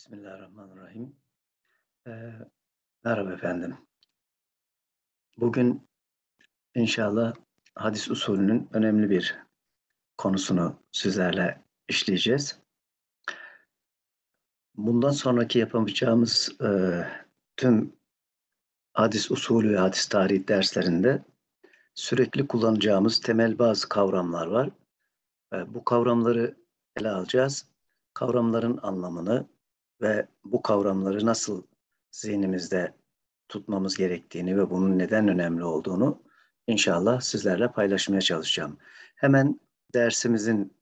Bismillahirrahmanirrahim. Ee, merhaba efendim. Bugün inşallah hadis usulünün önemli bir konusunu sizlerle işleyeceğiz. Bundan sonraki yapacağımız e, tüm hadis usulü ve hadis tarihi derslerinde sürekli kullanacağımız temel bazı kavramlar var. E, bu kavramları ele alacağız. Kavramların anlamını, ve bu kavramları nasıl zihnimizde tutmamız gerektiğini ve bunun neden önemli olduğunu inşallah sizlerle paylaşmaya çalışacağım. Hemen dersimizin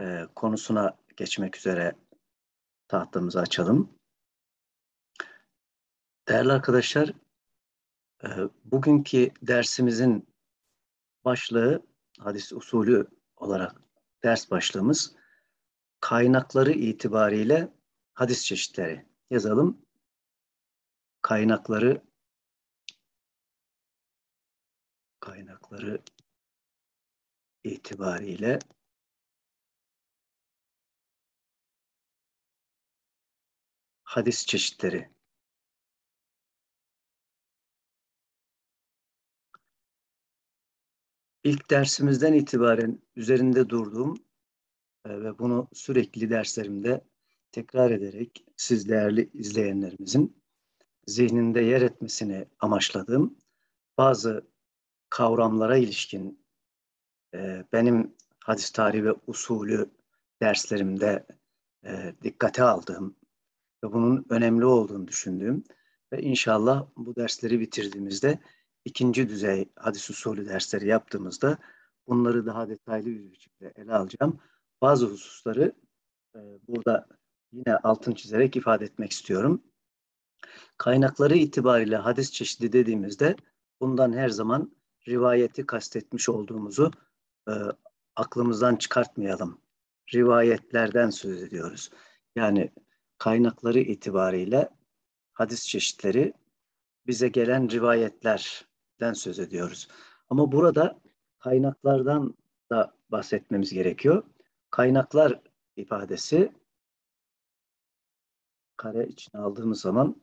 e, konusuna geçmek üzere tahtamızı açalım. Değerli arkadaşlar, e, bugünkü dersimizin başlığı, hadis usulü olarak ders başlığımız kaynakları itibariyle hadis çeşitleri yazalım. Kaynakları kaynakları itibariyle hadis çeşitleri İlk dersimizden itibaren üzerinde durduğum e, ve bunu sürekli derslerimde tekrar ederek siz değerli izleyenlerimizin zihninde yer etmesini amaçladığım bazı kavramlara ilişkin e, benim hadis tarihi ve usulü derslerimde e, dikkate aldığım ve bunun önemli olduğunu düşündüğüm ve inşallah bu dersleri bitirdiğimizde ikinci düzey hadis usulü dersleri yaptığımızda bunları daha detaylı bir biçimde ele alacağım. Bazı hususları e, burada yine altın çizerek ifade etmek istiyorum. Kaynakları itibariyle hadis çeşidi dediğimizde bundan her zaman rivayeti kastetmiş olduğumuzu e, aklımızdan çıkartmayalım. Rivayetlerden söz ediyoruz. Yani kaynakları itibariyle hadis çeşitleri bize gelen rivayetlerden söz ediyoruz. Ama burada kaynaklardan da bahsetmemiz gerekiyor. Kaynaklar ifadesi kare içine aldığımız zaman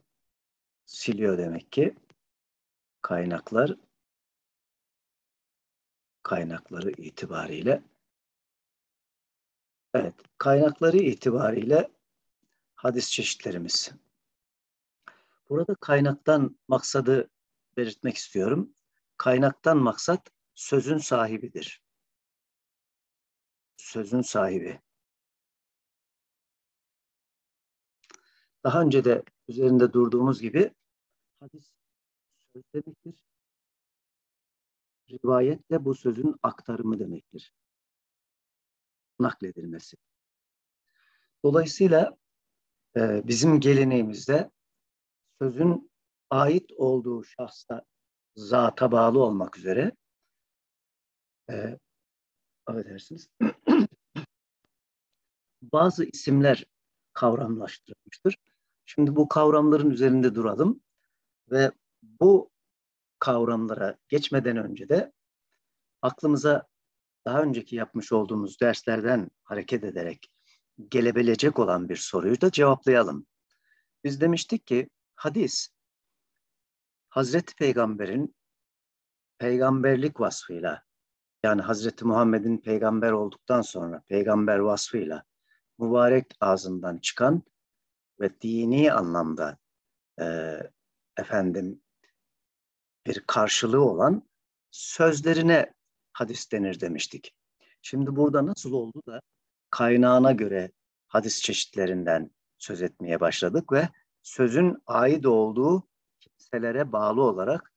siliyor demek ki kaynaklar kaynakları itibariyle evet kaynakları itibariyle hadis çeşitlerimiz. Burada kaynaktan maksadı belirtmek istiyorum. Kaynaktan maksat sözün sahibidir. Sözün sahibi. Daha önce de üzerinde durduğumuz gibi hadis söz demektir. Rivayet de bu sözün aktarımı demektir. Nakledilmesi. Dolayısıyla e, bizim geleneğimizde sözün ait olduğu şahsa zata bağlı olmak üzere e, affedersiniz bazı isimler kavramlaştırılmıştır. Şimdi bu kavramların üzerinde duralım ve bu kavramlara geçmeden önce de aklımıza daha önceki yapmış olduğumuz derslerden hareket ederek gelebilecek olan bir soruyu da cevaplayalım. Biz demiştik ki hadis Hazreti Peygamber'in peygamberlik vasfıyla yani Hazreti Muhammed'in peygamber olduktan sonra peygamber vasfıyla mübarek ağzından çıkan ve dini anlamda e, efendim bir karşılığı olan sözlerine hadis denir demiştik. Şimdi burada nasıl oldu da kaynağına göre hadis çeşitlerinden söz etmeye başladık ve sözün ait olduğu kimselere bağlı olarak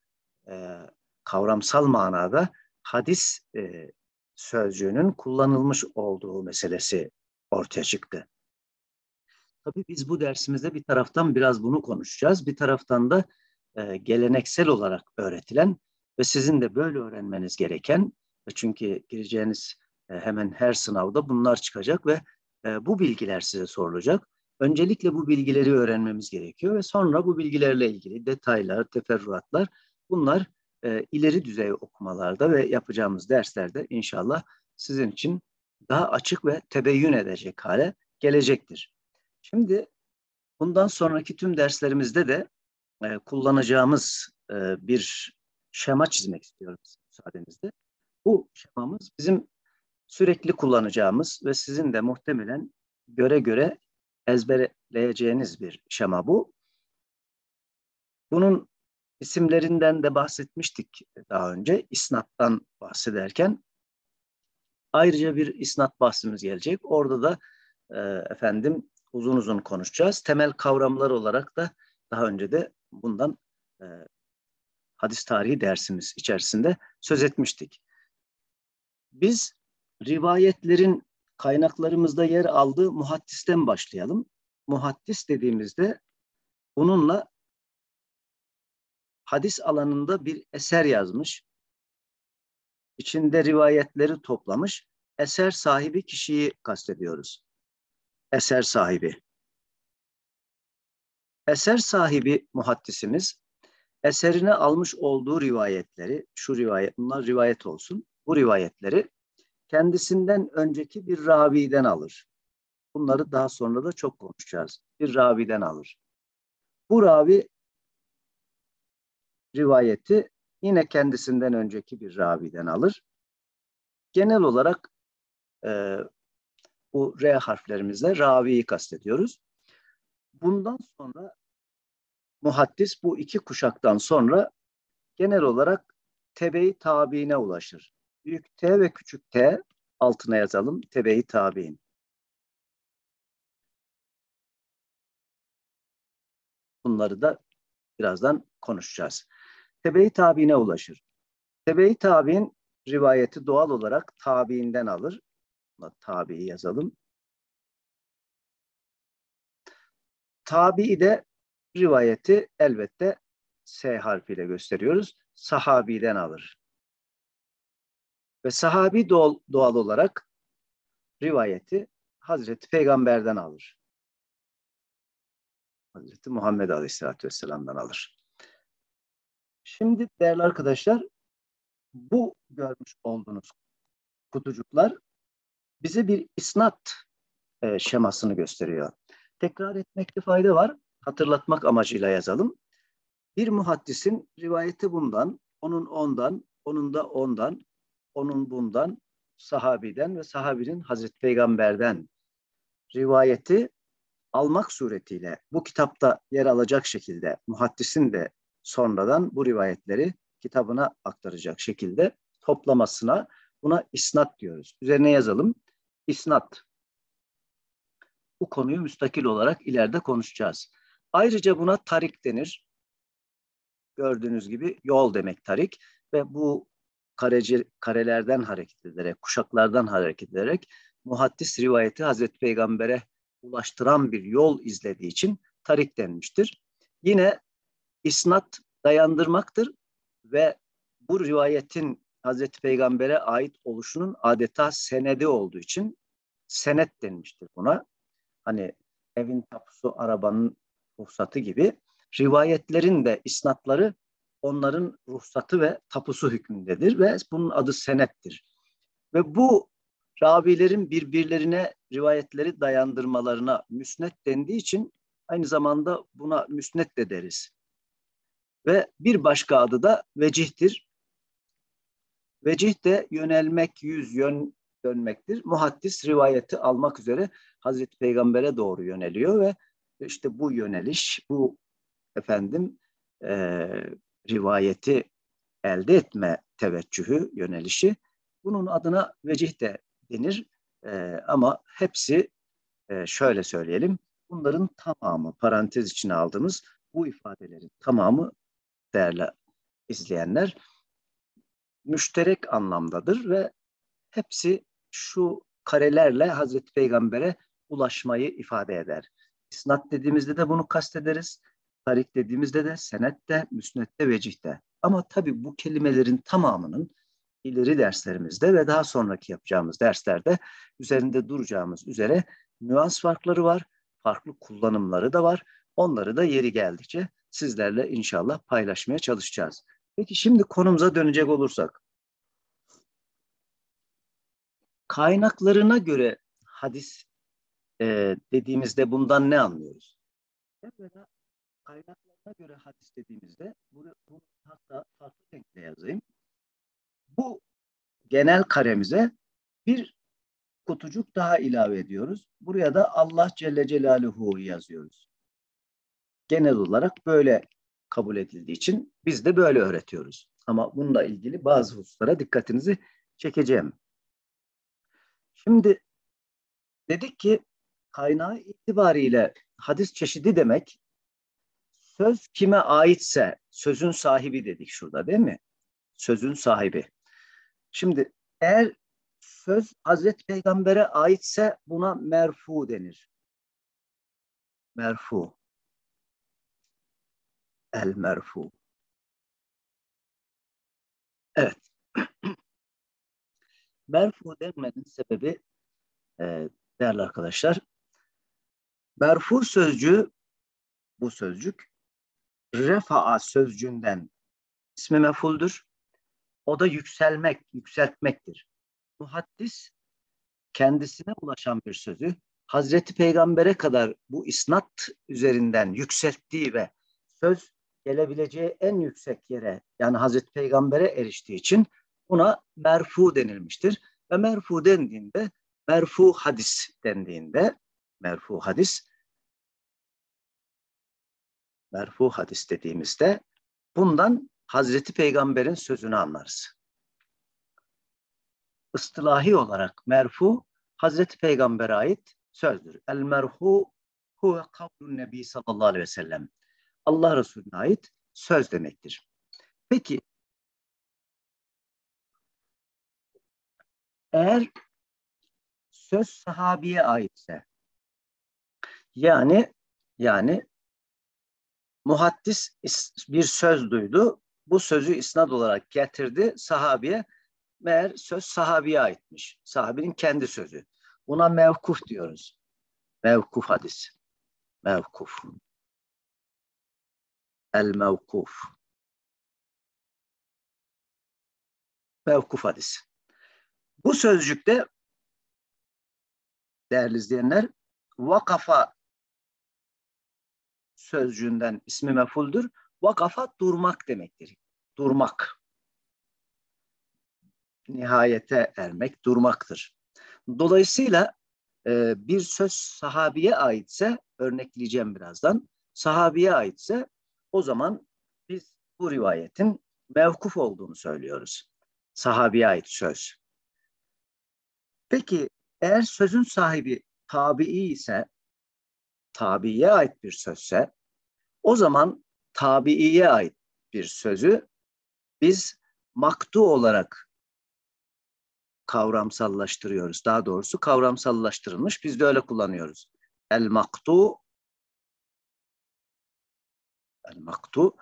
e, kavramsal manada hadis e, sözcüğünün kullanılmış olduğu meselesi ortaya çıktı. Tabii biz bu dersimizde bir taraftan biraz bunu konuşacağız. Bir taraftan da e, geleneksel olarak öğretilen ve sizin de böyle öğrenmeniz gereken ve çünkü gireceğiniz e, hemen her sınavda bunlar çıkacak ve e, bu bilgiler size sorulacak. Öncelikle bu bilgileri öğrenmemiz gerekiyor ve sonra bu bilgilerle ilgili detaylar, teferruatlar bunlar e, ileri düzey okumalarda ve yapacağımız derslerde inşallah sizin için daha açık ve tebeyyün edecek hale gelecektir. Şimdi Bundan sonraki tüm derslerimizde de e, kullanacağımız e, bir şema çizmek istiyorum müsaadenizle. Bu şemamız bizim sürekli kullanacağımız ve sizin de muhtemelen göre göre ezberleyeceğiniz bir şema bu. Bunun isimlerinden de bahsetmiştik daha önce isnattan bahsederken. Ayrıca bir isnat bahsimiz gelecek. Orada da e, efendim uzun uzun konuşacağız. Temel kavramlar olarak da daha önce de bundan e, hadis tarihi dersimiz içerisinde söz etmiştik. Biz rivayetlerin kaynaklarımızda yer aldığı muhaddisten başlayalım. Muhaddis dediğimizde bununla hadis alanında bir eser yazmış, içinde rivayetleri toplamış, eser sahibi kişiyi kastediyoruz. Eser sahibi. Eser sahibi muhaddisimiz eserine almış olduğu rivayetleri, şu rivayet, bunlar rivayet olsun, bu rivayetleri kendisinden önceki bir raviden alır. Bunları daha sonra da çok konuşacağız. Bir raviden alır. Bu ravi rivayeti yine kendisinden önceki bir raviden alır. Genel olarak e, bu R harflerimizle raviyi kastediyoruz. Bundan sonra muhaddis bu iki kuşaktan sonra genel olarak tebe-i tabiine ulaşır. Büyük T ve küçük T altına yazalım. Tebe-i tabiin. Bunları da birazdan konuşacağız. Tebe-i tabiine ulaşır. Tebe-i tabiin rivayeti doğal olarak tabiinden alır. Tabi'i yazalım. Tabi'i de rivayeti elbette S harfiyle gösteriyoruz. Sahabiden alır. Ve sahabi doğal, doğal olarak rivayeti Hazreti Peygamber'den alır. Hazreti Muhammed Aleyhisselatü Vesselam'dan alır. Şimdi değerli arkadaşlar bu görmüş olduğunuz kutucuklar bize bir isnat e, şemasını gösteriyor. Tekrar etmekte fayda var. Hatırlatmak amacıyla yazalım. Bir muhaddisin rivayeti bundan, onun ondan, onun da ondan, onun bundan, sahabiden ve sahabinin Hazreti Peygamber'den rivayeti almak suretiyle bu kitapta yer alacak şekilde muhaddisin de sonradan bu rivayetleri kitabına aktaracak şekilde toplamasına buna isnat diyoruz. Üzerine yazalım. İsnat. Bu konuyu müstakil olarak ileride konuşacağız. Ayrıca buna tarik denir. Gördüğünüz gibi yol demek tarik ve bu kareci, karelerden hareket ederek, kuşaklardan hareket ederek muhaddis rivayeti Hazreti Peygamber'e ulaştıran bir yol izlediği için tarik denmiştir. Yine isnat dayandırmaktır ve bu rivayetin Hazreti Peygamber'e ait oluşunun adeta senedi olduğu için senet denmiştir buna. Hani evin tapusu arabanın ruhsatı gibi rivayetlerin de isnatları onların ruhsatı ve tapusu hükmündedir ve bunun adı senettir. Ve bu ravilerin birbirlerine rivayetleri dayandırmalarına müsnet dendiği için aynı zamanda buna müsnet de deriz. Ve bir başka adı da vecihtir. Vecih de yönelmek, yüz yön dönmektir. Muhaddis rivayeti almak üzere Hazreti Peygamber'e doğru yöneliyor ve işte bu yöneliş, bu efendim e, rivayeti elde etme teveccühü, yönelişi bunun adına vecih de denir. E, ama hepsi e, şöyle söyleyelim, bunların tamamı parantez içine aldığımız bu ifadelerin tamamı değerli izleyenler müşterek anlamdadır ve hepsi şu karelerle Hazreti Peygamber'e ulaşmayı ifade eder. İsnat dediğimizde de bunu kastederiz. Tarik dediğimizde de senette, müsnette, vecihte. Ama tabii bu kelimelerin tamamının ileri derslerimizde ve daha sonraki yapacağımız derslerde üzerinde duracağımız üzere nüans farkları var, farklı kullanımları da var. Onları da yeri geldikçe sizlerle inşallah paylaşmaya çalışacağız. Peki şimdi konumuza dönecek olursak. Kaynaklarına göre hadis e, dediğimizde bundan ne anlıyoruz? Evvela kaynaklarına göre hadis dediğimizde bunu, hatta farklı renkle yazayım. Bu genel karemize bir kutucuk daha ilave ediyoruz. Buraya da Allah Celle Celaluhu yazıyoruz. Genel olarak böyle kabul edildiği için biz de böyle öğretiyoruz. Ama bununla ilgili bazı hususlara dikkatinizi çekeceğim. Şimdi dedik ki kaynağı itibariyle hadis çeşidi demek söz kime aitse sözün sahibi dedik şurada değil mi? Sözün sahibi. Şimdi eğer söz Hazreti Peygamber'e aitse buna merfu denir. Merfu. El merfu. Evet. merfu denmenin sebebi e, değerli arkadaşlar merfu sözcüğü bu sözcük refa'a sözcüğünden ismi mefuldur. O da yükselmek, yükseltmektir. Muhaddis kendisine ulaşan bir sözü Hazreti Peygamber'e kadar bu isnat üzerinden yükselttiği ve söz gelebileceği en yüksek yere yani Hazreti Peygamber'e eriştiği için buna merfu denilmiştir. Ve merfu dendiğinde merfu hadis dendiğinde merfu hadis merfu hadis dediğimizde bundan Hazreti Peygamber'in sözünü anlarız. Istilahi olarak merfu Hazreti Peygamber'e ait sözdür. El merhu huve kavlun nebi sallallahu aleyhi ve sellem. Allah Resulüne ait söz demektir. Peki eğer söz sahabiye aitse yani yani muhaddis bir söz duydu. Bu sözü isnad olarak getirdi sahabiye. Meğer söz sahabiye aitmiş. Sahabinin kendi sözü. Buna mevkuf diyoruz. Mevkuf hadis. Mevkuf. El mevkuf. Mevkuf hadis. Bu sözcükte değerli izleyenler vakafa sözcüğünden ismi mefuldur. Vakafa durmak demektir. Durmak. Nihayete ermek durmaktır. Dolayısıyla e, bir söz sahabiye aitse, örnekleyeceğim birazdan, sahabiye aitse o zaman biz bu rivayetin mevkuf olduğunu söylüyoruz. Sahabiye ait söz. Peki eğer sözün sahibi tabii ise, tabiye ait bir sözse, o zaman tabiiye ait bir sözü biz maktu olarak kavramsallaştırıyoruz. Daha doğrusu kavramsallaştırılmış. Biz de öyle kullanıyoruz. El maktu El maktu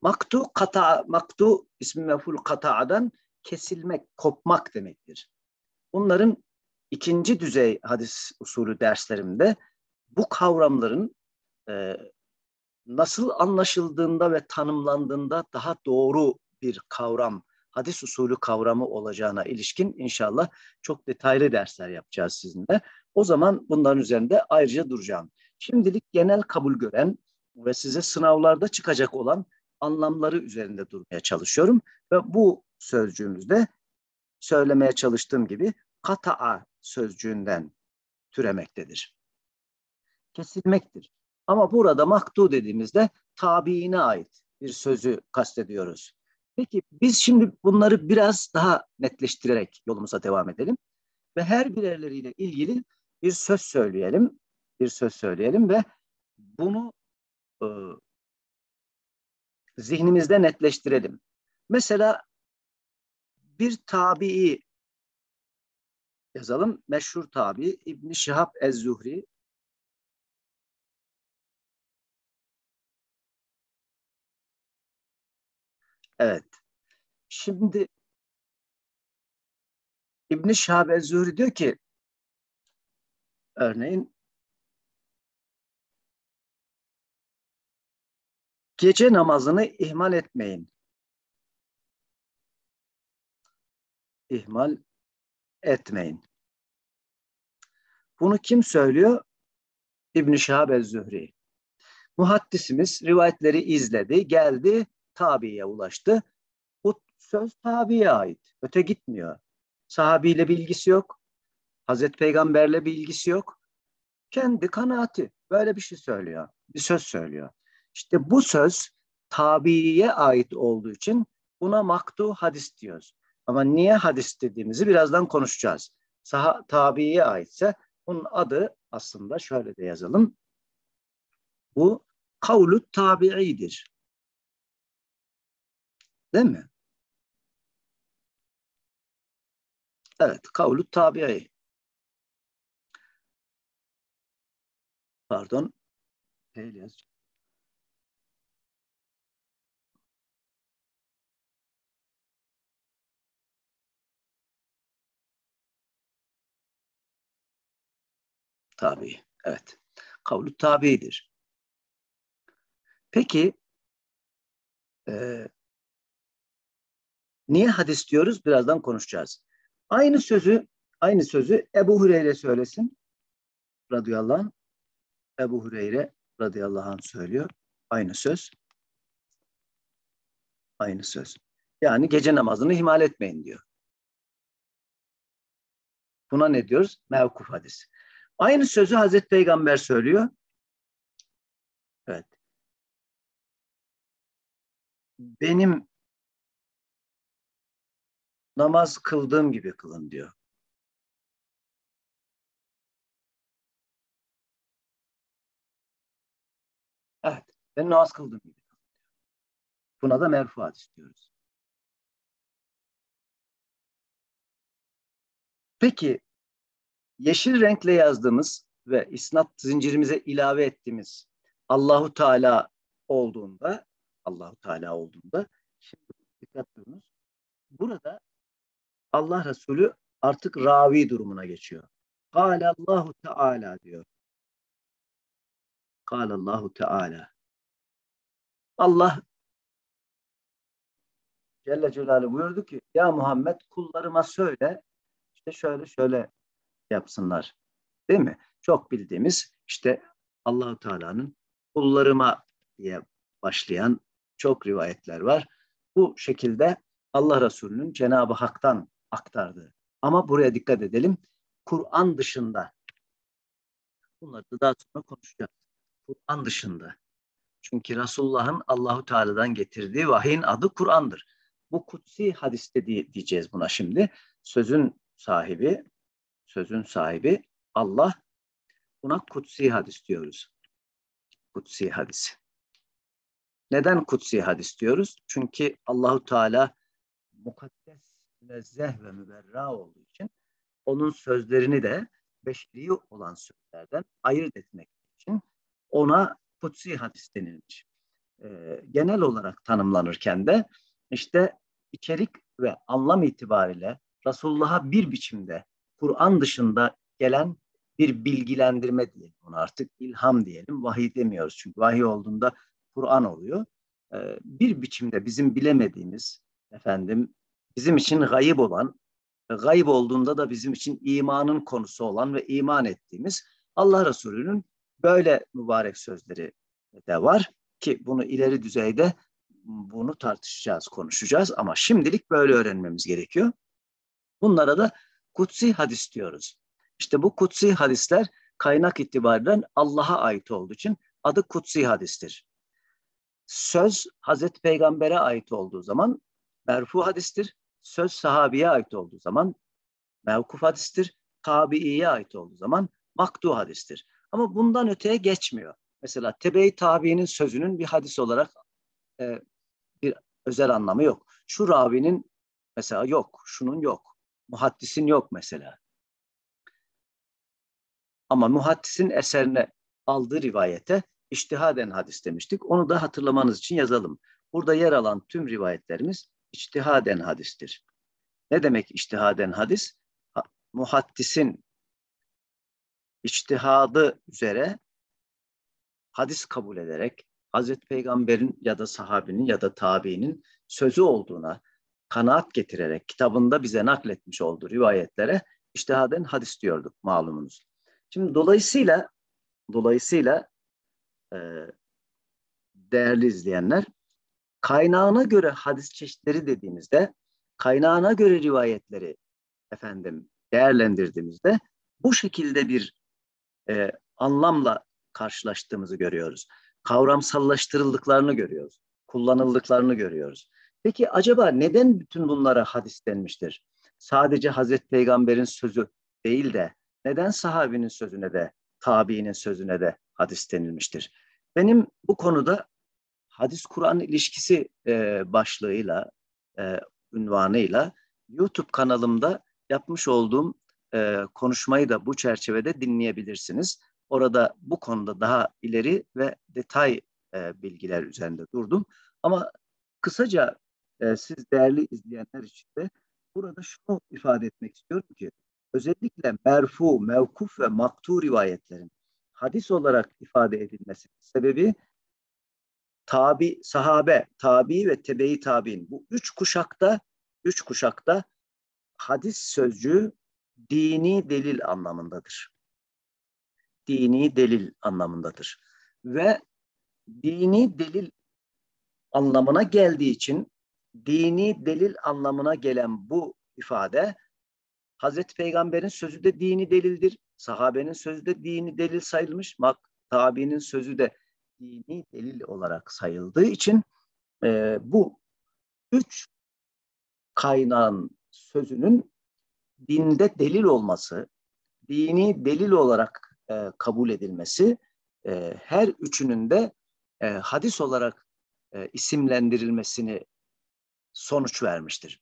Maktu kata maktu ismi meful kata'dan kesilmek, kopmak demektir. Bunların ikinci düzey hadis usulü derslerimde bu kavramların e, nasıl anlaşıldığında ve tanımlandığında daha doğru bir kavram, hadis usulü kavramı olacağına ilişkin inşallah çok detaylı dersler yapacağız sizinle. O zaman bunların üzerinde ayrıca duracağım. Şimdilik genel kabul gören ve size sınavlarda çıkacak olan anlamları üzerinde durmaya çalışıyorum. Ve bu sözcüğümüzde söylemeye çalıştığım gibi kata'a sözcüğünden türemektedir. Kesilmektir. Ama burada maktu dediğimizde tabiine ait bir sözü kastediyoruz. Peki biz şimdi bunları biraz daha netleştirerek yolumuza devam edelim ve her birerleriyle ilgili bir söz söyleyelim, bir söz söyleyelim ve bunu e, zihnimizde netleştirelim. Mesela bir tabii yazalım. Meşhur tabi İbn Şihab Ez-Zuhri Evet. Şimdi İbn Şihab Ez-Zuhri diyor ki örneğin gece namazını ihmal etmeyin. İhmal etmeyin. Bunu kim söylüyor? İbn Şihab Ez-Zühri. Muhaddisimiz rivayetleri izledi, geldi, tabiye ulaştı. Bu söz tabiye ait. Öte gitmiyor. Sahabiyle bir ilgisi yok. Hazreti Peygamberle bir ilgisi yok. Kendi kanaati. Böyle bir şey söylüyor. Bir söz söylüyor. İşte bu söz tabiye ait olduğu için buna maktu hadis diyoruz. Ama niye hadis dediğimizi birazdan konuşacağız. Saha, tabiye aitse bunun adı aslında şöyle de yazalım. Bu kavlu tabi'idir. Değil mi? Evet, kavlu tabi'i. Pardon. Değil yaz. Tabi. Evet. Kavlu tabidir. Peki e, niye hadis diyoruz? Birazdan konuşacağız. Aynı sözü aynı sözü Ebu Hureyre söylesin. Radıyallahu anh. Ebu Hureyre radıyallahu anh söylüyor. Aynı söz. Aynı söz. Yani gece namazını ihmal etmeyin diyor. Buna ne diyoruz? Mevkuf hadis. Aynı sözü Hazreti Peygamber söylüyor. Evet. Benim namaz kıldığım gibi kılın diyor. Evet. Ben namaz kıldığım gibi. Buna da merfuat istiyoruz. Peki yeşil renkle yazdığımız ve isnat zincirimize ilave ettiğimiz Allahu Teala olduğunda Allahu Teala olduğunda şimdi dikkat ediniz. Burada Allah Resulü artık ravi durumuna geçiyor. Kâle Allahu Teala diyor. Kâle Allahu Teala. Allah Celle Celaluhu buyurdu ki ya Muhammed kullarıma söyle işte şöyle şöyle yapsınlar. Değil mi? Çok bildiğimiz işte Allahu Teala'nın kullarıma diye başlayan çok rivayetler var. Bu şekilde Allah Resulü'nün Cenab-ı Hak'tan aktardığı. Ama buraya dikkat edelim. Kur'an dışında. Bunları da daha sonra konuşacağız. Kur'an dışında. Çünkü Resulullah'ın Allahu Teala'dan getirdiği vahyin adı Kur'an'dır. Bu kutsi hadiste diyeceğiz buna şimdi. Sözün sahibi, sözün sahibi Allah. Buna kutsi hadis diyoruz. Kutsi hadis. Neden kutsi hadis diyoruz? Çünkü Allahu Teala mukaddes, münezzeh ve müberra olduğu için onun sözlerini de beşeri olan sözlerden ayırt etmek için ona kutsi hadis denilmiş. Ee, genel olarak tanımlanırken de işte içerik ve anlam itibariyle Resulullah'a bir biçimde Kur'an dışında gelen bir bilgilendirme diyelim ona artık ilham diyelim vahiy demiyoruz çünkü vahiy olduğunda Kur'an oluyor. Ee, bir biçimde bizim bilemediğimiz efendim bizim için gayip olan gayb olduğunda da bizim için imanın konusu olan ve iman ettiğimiz Allah Resulü'nün böyle mübarek sözleri de var ki bunu ileri düzeyde bunu tartışacağız, konuşacağız ama şimdilik böyle öğrenmemiz gerekiyor. Bunlara da kutsi hadis diyoruz. İşte bu kutsi hadisler kaynak itibariyle Allah'a ait olduğu için adı kutsi hadistir. Söz Hazreti Peygamber'e ait olduğu zaman merfu hadistir. Söz sahabiye ait olduğu zaman mevkuf hadistir. Tabiiye ait olduğu zaman maktu hadistir. Ama bundan öteye geçmiyor. Mesela tebe-i tabiinin sözünün bir hadis olarak e, bir özel anlamı yok. Şu ravinin mesela yok, şunun yok. Muhaddisin yok mesela. Ama muhaddisin eserine aldığı rivayete iştihaden hadis demiştik. Onu da hatırlamanız için yazalım. Burada yer alan tüm rivayetlerimiz içtihaden hadistir. Ne demek içtihaden hadis? Ha, muhaddisin içtihadı üzere hadis kabul ederek Hazreti Peygamber'in ya da sahabinin ya da tabiinin sözü olduğuna kanaat getirerek kitabında bize nakletmiş olduğu rivayetlere iştihaden hadis diyorduk malumunuz. Şimdi dolayısıyla dolayısıyla e, değerli izleyenler, kaynağına göre hadis çeşitleri dediğimizde, kaynağına göre rivayetleri efendim değerlendirdiğimizde bu şekilde bir e, anlamla karşılaştığımızı görüyoruz. Kavramsallaştırıldıklarını görüyoruz. Kullanıldıklarını görüyoruz. Peki acaba neden bütün bunlara hadis denmiştir? Sadece Hazreti Peygamber'in sözü değil de neden sahabinin sözüne de, tabiinin sözüne de hadis denilmiştir? Benim bu konuda hadis-Kur'an ilişkisi e, başlığıyla, e, ünvanıyla YouTube kanalımda yapmış olduğum e, konuşmayı da bu çerçevede dinleyebilirsiniz. Orada bu konuda daha ileri ve detay e, bilgiler üzerinde durdum. Ama kısaca e, siz değerli izleyenler için de burada şunu ifade etmek istiyorum ki özellikle merfu, mevkuf ve maktu rivayetlerin hadis olarak ifade edilmesi sebebi tabi, sahabe, tabi ve tebe-i tabi'in bu üç kuşakta üç kuşakta hadis sözcüğü dini delil anlamındadır. Dini delil anlamındadır. Ve dini delil anlamına geldiği için dini delil anlamına gelen bu ifade Hazreti Peygamber'in sözü de dini delildir. Sahabenin sözü de dini delil sayılmış. Mak tabiinin sözü de dini delil olarak sayıldığı için e, bu üç kaynağın sözünün dinde delil olması, dini delil olarak e, kabul edilmesi e, her üçünün de e, hadis olarak e, isimlendirilmesini sonuç vermiştir.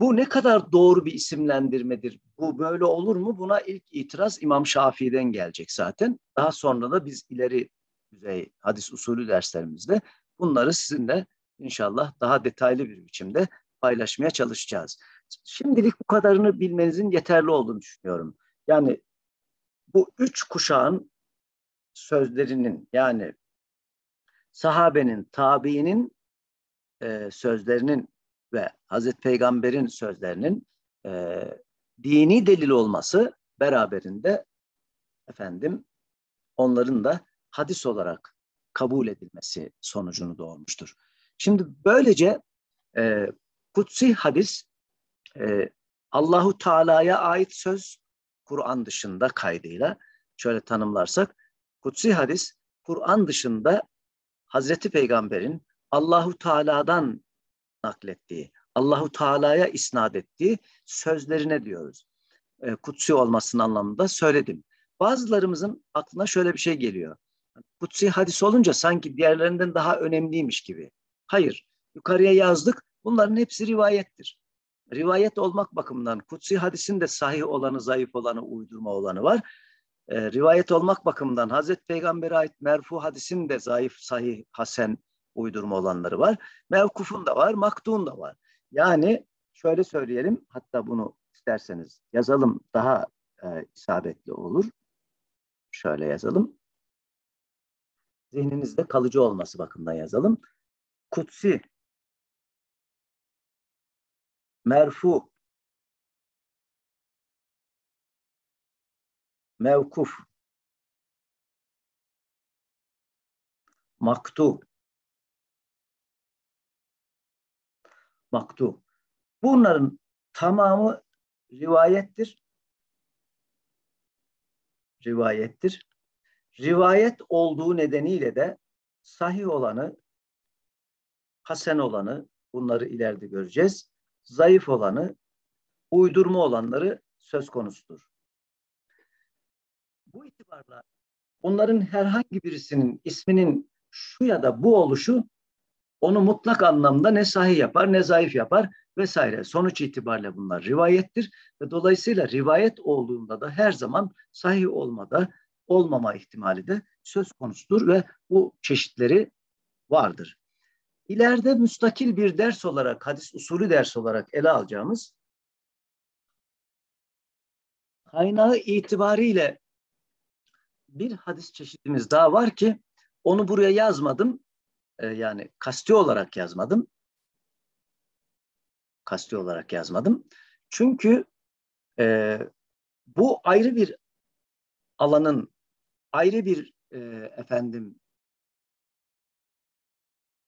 Bu ne kadar doğru bir isimlendirmedir? Bu böyle olur mu? Buna ilk itiraz İmam Şafii'den gelecek zaten. Daha sonra da biz ileri düzey hadis usulü derslerimizde bunları sizinle inşallah daha detaylı bir biçimde paylaşmaya çalışacağız. Şimdilik bu kadarını bilmenizin yeterli olduğunu düşünüyorum. Yani bu üç kuşağın sözlerinin yani sahabenin, tabiinin e, sözlerinin ve Hazreti Peygamber'in sözlerinin e, dini delil olması beraberinde efendim onların da hadis olarak kabul edilmesi sonucunu doğurmuştur. Şimdi böylece e, kutsi hadis e, Allahu Teala'ya ait söz Kur'an dışında kaydıyla şöyle tanımlarsak kutsi hadis Kur'an dışında Hazreti Peygamber'in Allahu Teala'dan naklettiği, Allahu Teala'ya isnat ettiği sözlerine diyoruz. E, kutsi olmasının anlamında söyledim. Bazılarımızın aklına şöyle bir şey geliyor. Kutsi hadis olunca sanki diğerlerinden daha önemliymiş gibi. Hayır, yukarıya yazdık. Bunların hepsi rivayettir. Rivayet olmak bakımından kutsi hadisin de sahih olanı, zayıf olanı, uydurma olanı var. E, rivayet olmak bakımından Hazreti Peygamber'e ait merfu hadisin de zayıf, sahih, hasen, uydurma olanları var. Mevkufun da var, maktun da var. Yani şöyle söyleyelim, hatta bunu isterseniz yazalım daha e, isabetli olur. Şöyle yazalım. Zihninizde kalıcı olması bakımından yazalım. Kutsi, merfu, mevkuf, maktu, maktu. Bunların tamamı rivayettir. Rivayettir. Rivayet olduğu nedeniyle de sahih olanı, hasen olanı bunları ileride göreceğiz. Zayıf olanı, uydurma olanları söz konusudur. Bu itibarla bunların herhangi birisinin isminin şu ya da bu oluşu onu mutlak anlamda ne sahih yapar ne zayıf yapar vesaire. Sonuç itibariyle bunlar rivayettir ve dolayısıyla rivayet olduğunda da her zaman sahih olmada olmama ihtimali de söz konusudur ve bu çeşitleri vardır. İleride müstakil bir ders olarak, hadis usulü ders olarak ele alacağımız kaynağı itibariyle bir hadis çeşidimiz daha var ki onu buraya yazmadım e, yani kasti olarak yazmadım. Kasti olarak yazmadım. Çünkü e, bu ayrı bir alanın ayrı bir e, efendim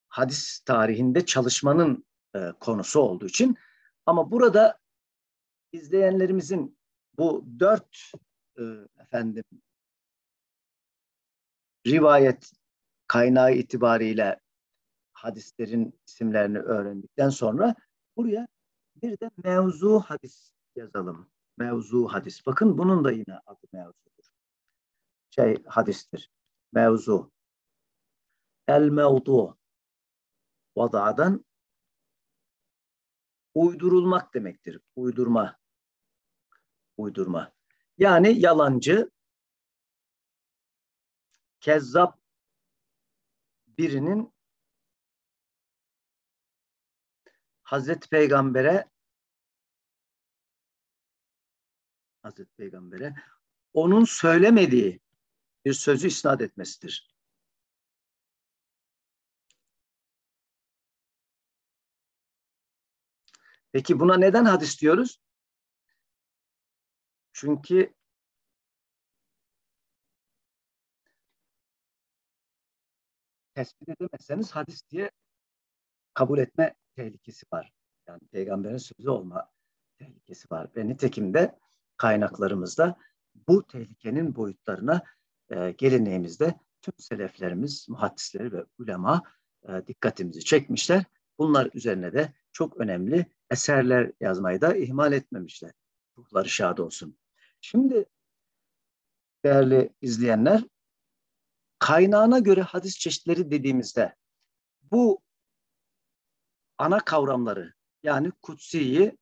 hadis tarihinde çalışmanın e, konusu olduğu için ama burada izleyenlerimizin bu dört e, efendim rivayet kaynağı itibariyle hadislerin isimlerini öğrendikten sonra buraya bir de mevzu hadis yazalım. Mevzu hadis. Bakın bunun da yine adı mevzudur. Şey hadistir. Mevzu. El mevdu. Vada'dan uydurulmak demektir. Uydurma. Uydurma. Yani yalancı, kezzap birinin Hazreti Peygamber'e Hazreti Peygamber'e onun söylemediği bir sözü isnat etmesidir. Peki buna neden hadis diyoruz? Çünkü tespit edemezseniz hadis diye kabul etme tehlikesi var. Yani peygamberin sözü olma tehlikesi var. Ve nitekim de kaynaklarımızda bu tehlikenin boyutlarına e, geleneğimizde tüm seleflerimiz, muhaddisleri ve ulema e, dikkatimizi çekmişler. Bunlar üzerine de çok önemli eserler yazmayı da ihmal etmemişler. Ruhları şad olsun. Şimdi değerli izleyenler, kaynağına göre hadis çeşitleri dediğimizde bu ana kavramları yani kutsiyi,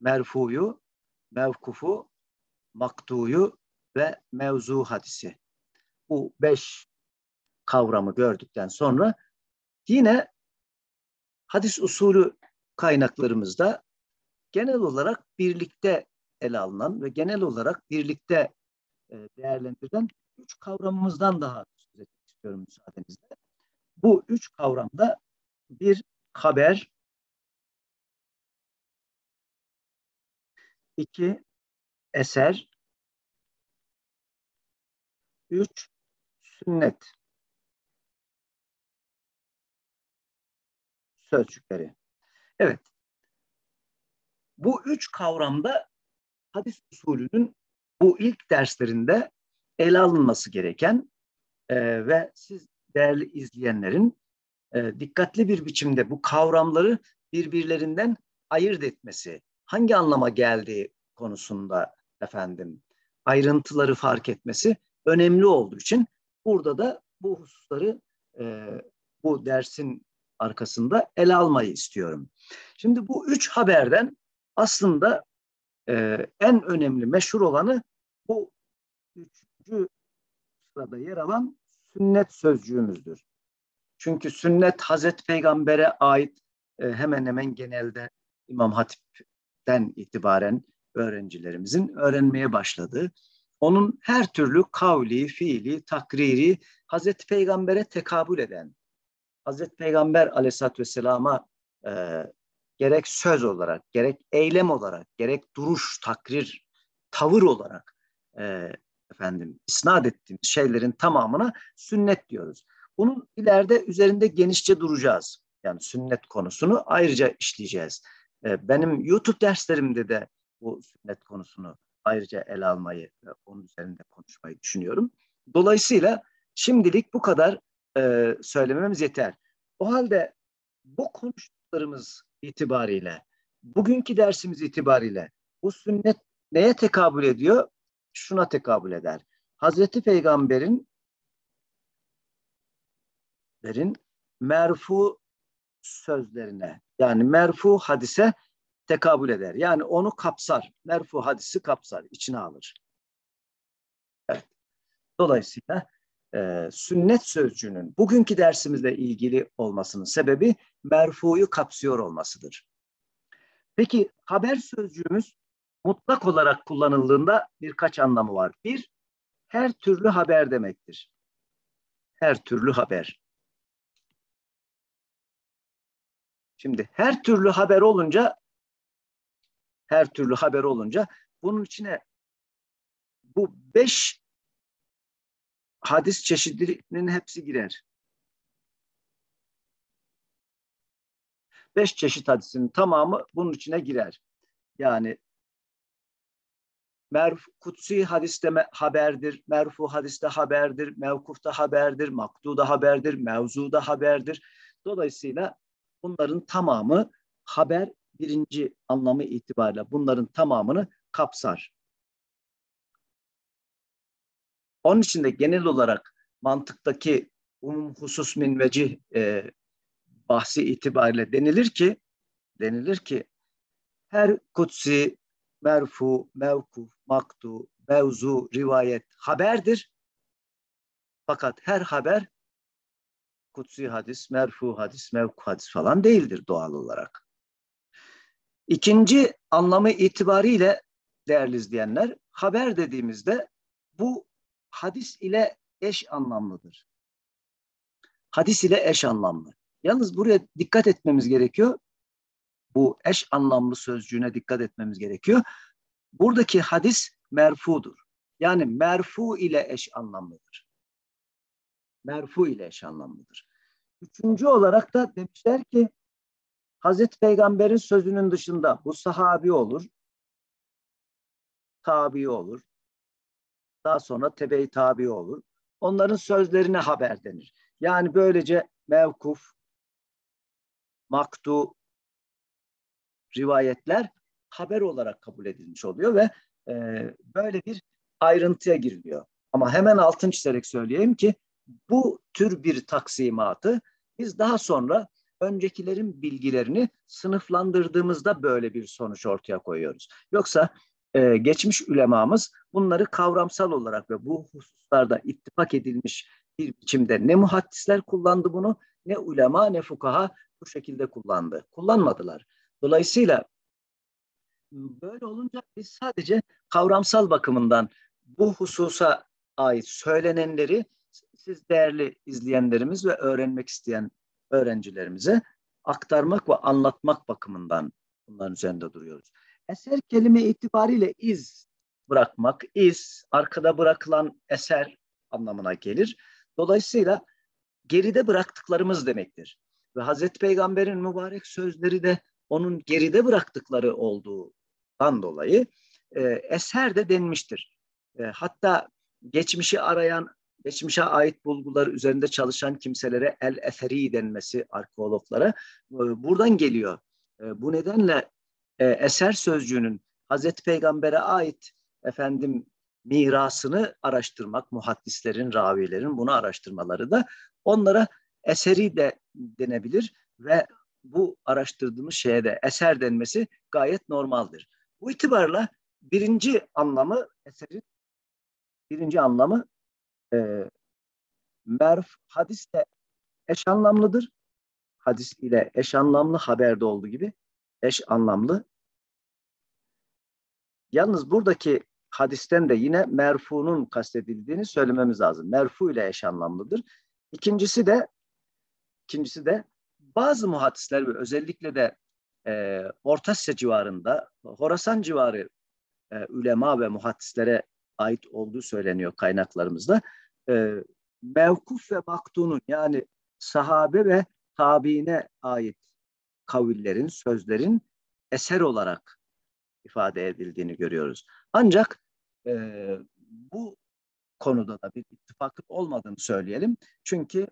merfuyu, mevkufu, maktuyu ve mevzu hadisi. Bu beş kavramı gördükten sonra yine hadis usulü kaynaklarımızda genel olarak birlikte ele alınan ve genel olarak birlikte e, değerlendirilen üç kavramımızdan daha istiyorum müsaadenizle. Bu üç kavramda bir haber, iki eser, üç sünnet sözcükleri. Evet. Bu üç kavramda hadis usulünün bu ilk derslerinde ele alınması gereken e, ve siz değerli izleyenlerin e, dikkatli bir biçimde bu kavramları birbirlerinden ayırt etmesi, hangi anlama geldiği konusunda efendim ayrıntıları fark etmesi önemli olduğu için burada da bu hususları e, bu dersin arkasında ele almayı istiyorum. Şimdi bu üç haberden aslında e, en önemli meşhur olanı bu üçüncü sırada yer alan sünnet sözcüğümüzdür. Çünkü sünnet Hazreti Peygamber'e ait e, hemen hemen genelde İmam Hatip'ten itibaren öğrencilerimizin öğrenmeye başladığı, onun her türlü kavli, fiili, takriri Hazreti Peygamber'e tekabül eden, Hazreti Peygamber aleyhissalatü vesselama e, gerek söz olarak, gerek eylem olarak, gerek duruş, takrir, tavır olarak e, efendim isnat ettiğimiz şeylerin tamamına sünnet diyoruz. Bunun ileride üzerinde genişçe duracağız. Yani sünnet konusunu ayrıca işleyeceğiz. E, benim YouTube derslerimde de bu sünnet konusunu ayrıca ele almayı ve onun üzerinde konuşmayı düşünüyorum. Dolayısıyla şimdilik bu kadar e, söylememiz yeter. O halde bu konuştuklarımız itibariyle, bugünkü dersimiz itibariyle bu sünnet neye tekabül ediyor? Şuna tekabül eder. Hazreti Peygamber'in berin merfu sözlerine yani merfu hadise tekabül eder. Yani onu kapsar. Merfu hadisi kapsar, içine alır. Evet. Dolayısıyla e, sünnet sözcüğünün bugünkü dersimizle ilgili olmasının sebebi merfuyu kapsıyor olmasıdır. Peki haber sözcüğümüz mutlak olarak kullanıldığında birkaç anlamı var. Bir, her türlü haber demektir. Her türlü haber. Şimdi her türlü haber olunca her türlü haber olunca bunun içine bu beş hadis çeşitliliğinin hepsi girer. beş çeşit hadisin tamamı bunun içine girer. Yani merf kutsi hadiste haberdir, merfu hadiste haberdir, mevkufta haberdir, maktuda haberdir, mevzuda haberdir. Dolayısıyla bunların tamamı haber birinci anlamı itibariyle bunların tamamını kapsar. Onun için de genel olarak mantıktaki umum husus min vecih e, bahsi itibariyle denilir ki denilir ki her kutsi, merfu, mevkuf, maktu, mevzu, rivayet haberdir. Fakat her haber kutsi hadis, merfu hadis, mevku hadis falan değildir doğal olarak. İkinci anlamı itibariyle değerli izleyenler, haber dediğimizde bu hadis ile eş anlamlıdır. Hadis ile eş anlamlı. Yalnız buraya dikkat etmemiz gerekiyor. Bu eş anlamlı sözcüğüne dikkat etmemiz gerekiyor. Buradaki hadis merfudur. Yani merfu ile eş anlamlıdır. Merfu ile eş anlamlıdır. Üçüncü olarak da demişler ki Hazreti Peygamber'in sözünün dışında bu sahabi olur, tabi olur, daha sonra tebe tabi olur. Onların sözlerine haber denir. Yani böylece mevkuf, maktu, rivayetler haber olarak kabul edilmiş oluyor ve e, böyle bir ayrıntıya giriliyor. Ama hemen altın çizerek söyleyeyim ki bu tür bir taksimatı biz daha sonra öncekilerin bilgilerini sınıflandırdığımızda böyle bir sonuç ortaya koyuyoruz. Yoksa e, geçmiş ülemamız bunları kavramsal olarak ve bu hususlarda ittifak edilmiş bir biçimde ne muhaddisler kullandı bunu ne ulema ne fukaha bu şekilde kullandı. Kullanmadılar. Dolayısıyla böyle olunca biz sadece kavramsal bakımından bu hususa ait söylenenleri siz değerli izleyenlerimiz ve öğrenmek isteyen öğrencilerimize aktarmak ve anlatmak bakımından bunların üzerinde duruyoruz. Eser kelime itibariyle iz bırakmak, iz, arkada bırakılan eser anlamına gelir. Dolayısıyla geride bıraktıklarımız demektir. Ve Hazreti Peygamber'in mübarek sözleri de onun geride bıraktıkları olduğundan dolayı e, eser de denmiştir. E, hatta geçmişi arayan, geçmişe ait bulgular üzerinde çalışan kimselere el-eferi denmesi arkeologlara e, buradan geliyor. E, bu nedenle e, eser sözcüğünün Hazreti Peygamber'e ait efendim mirasını araştırmak, muhaddislerin, ravilerin bunu araştırmaları da onlara eseri de denebilir ve bu araştırdığımız şeye de eser denmesi gayet normaldir. Bu itibarla birinci anlamı eserin birinci anlamı e, merf hadisle eş anlamlıdır. Hadis ile eş anlamlı haberde olduğu gibi eş anlamlı. Yalnız buradaki hadisten de yine merfunun kastedildiğini söylememiz lazım. Merfu ile eş anlamlıdır. İkincisi de ikincisi de bazı muhaddisler ve özellikle de e, Orta Asya civarında, Horasan civarı e, ülema ve muhaddislere ait olduğu söyleniyor kaynaklarımızda. E, mevkuf ve maktunun yani sahabe ve tabiine ait kavillerin, sözlerin eser olarak ifade edildiğini görüyoruz. Ancak e, bu konuda da bir ittifaklık olmadığını söyleyelim. Çünkü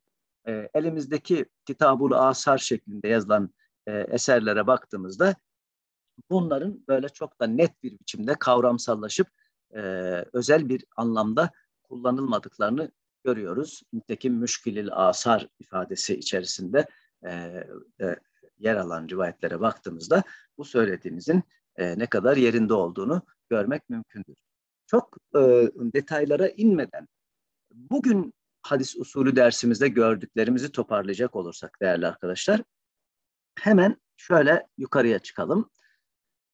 e, elimizdeki Kitabul Asar şeklinde yazılan e, eserlere baktığımızda bunların böyle çok da net bir biçimde kavramsallaşıp e, özel bir anlamda kullanılmadıklarını görüyoruz. Nitekim müşkilil asar ifadesi içerisinde e, e, yer alan rivayetlere baktığımızda bu söylediğimizin e, ne kadar yerinde olduğunu görmek mümkündür. Çok e, detaylara inmeden bugün hadis usulü dersimizde gördüklerimizi toparlayacak olursak değerli arkadaşlar hemen şöyle yukarıya çıkalım.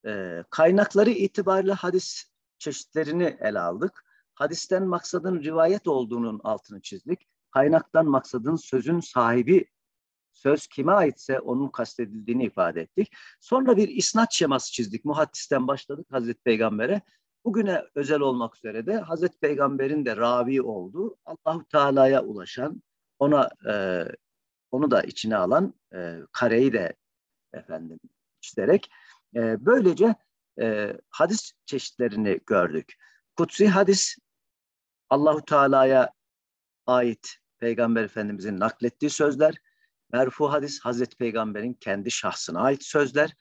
E, kaynakları itibariyle hadis çeşitlerini ele aldık. Hadisten maksadın rivayet olduğunun altını çizdik. Kaynaktan maksadın sözün sahibi söz kime aitse onun kastedildiğini ifade ettik. Sonra bir isnat şeması çizdik. Muhaddisten başladık Hazreti Peygamber'e. Bugüne özel olmak üzere de Hazreti Peygamber'in de ravi olduğu, Allahu Teala'ya ulaşan, ona e, onu da içine alan e, kareyi de efendim çizerek. E, böylece e, hadis çeşitlerini gördük. Kutsi hadis Allahu Teala'ya ait Peygamber Efendimizin naklettiği sözler, merfu hadis Hazreti Peygamber'in kendi şahsına ait sözler,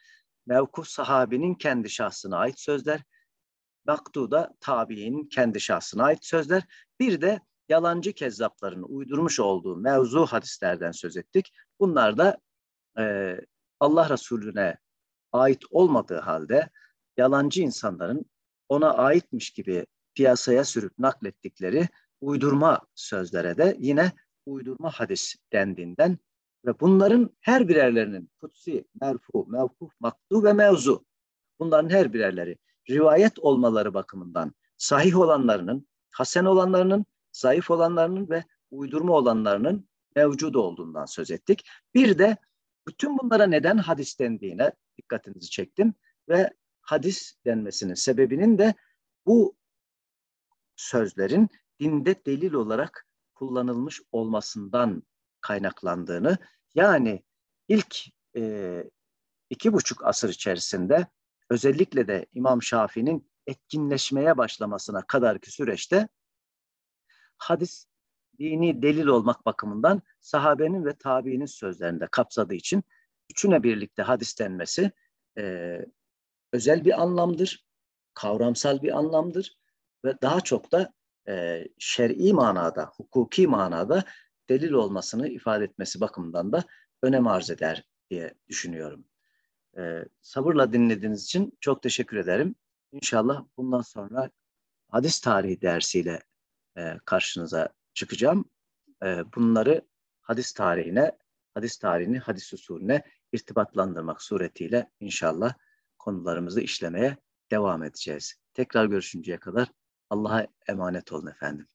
mevkuf sahabinin kendi şahsına ait sözler, da tabiinin kendi şahsına ait sözler. Bir de yalancı kezzapların uydurmuş olduğu mevzu hadislerden söz ettik. Bunlar da e, Allah Resulüne ait olmadığı halde yalancı insanların ona aitmiş gibi piyasaya sürüp naklettikleri uydurma sözlere de yine uydurma hadis dendiğinden ve bunların her birerlerinin kutsi, merfu, mevkuf, maktu ve mevzu bunların her birerleri rivayet olmaları bakımından sahih olanlarının, hasen olanlarının, zayıf olanlarının ve uydurma olanlarının mevcud olduğundan söz ettik. Bir de bütün bunlara neden hadis dendiğine dikkatinizi çektim ve hadis denmesinin sebebinin de bu sözlerin dinde delil olarak kullanılmış olmasından kaynaklandığını yani ilk e, iki buçuk asır içerisinde özellikle de İmam Şafii'nin etkinleşmeye başlamasına kadarki süreçte hadis dini delil olmak bakımından sahabenin ve tabiinin sözlerinde kapsadığı için üçüne birlikte hadis denmesi e, özel bir anlamdır, kavramsal bir anlamdır ve daha çok da e, şer'i manada, hukuki manada delil olmasını ifade etmesi bakımından da önem arz eder diye düşünüyorum. E, sabırla dinlediğiniz için çok teşekkür ederim. İnşallah bundan sonra hadis tarihi dersiyle e, karşınıza çıkacağım. E, bunları hadis tarihine, hadis tarihini hadis usulüne irtibatlandırmak suretiyle inşallah konularımızı işlemeye devam edeceğiz. Tekrar görüşünceye kadar Allah'a emanet olun efendim.